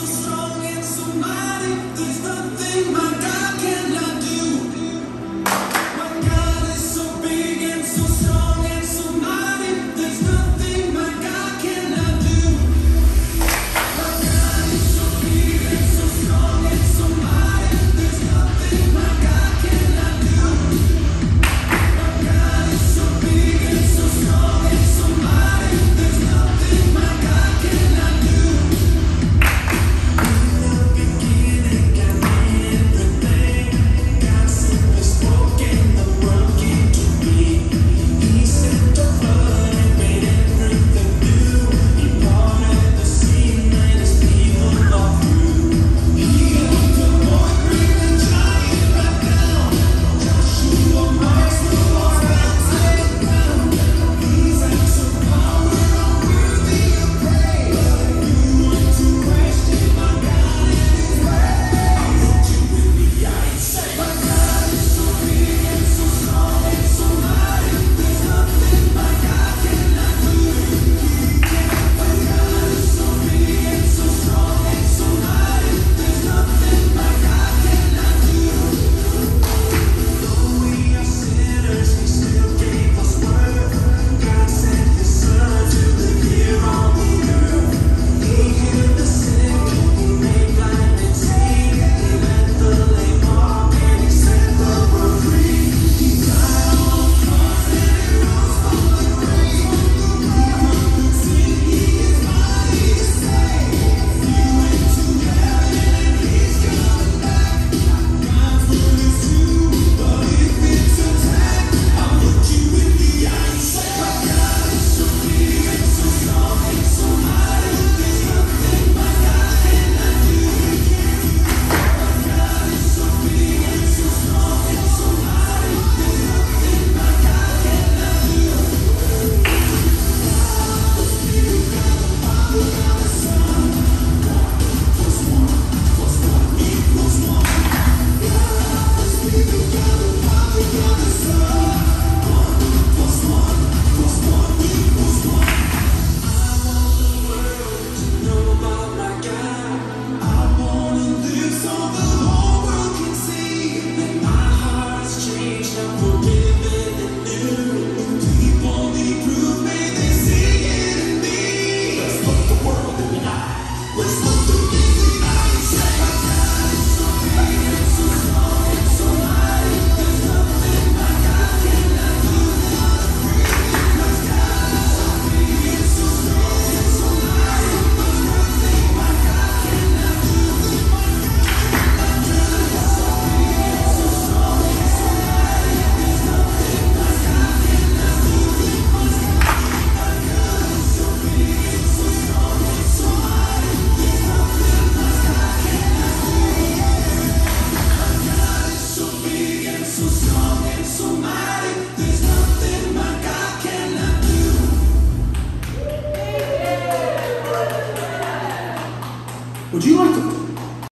so strong and so mighty. There's nothing do you like